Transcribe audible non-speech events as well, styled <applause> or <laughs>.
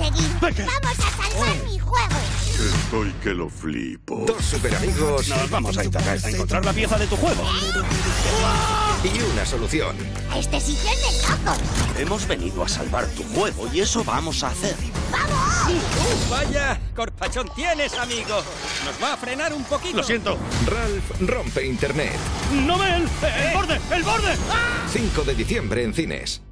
conseguir. <laughs> Vamos a salvar mi juego. Estoy que lo flipo. Dos superamigos Nos vamos a internet a encontrar la pieza de tu juego. y una solución. Este sitio es de locos. Hemos venido a salvar tu juego y eso vamos a hacer. Vamos. Vaya, corpachón tienes, amigo. Nos va a frenar un poquito. Lo siento. Ralph rompe Internet. ¡No ven! ¡El borde! ¡El borde! 5 de diciembre en cines.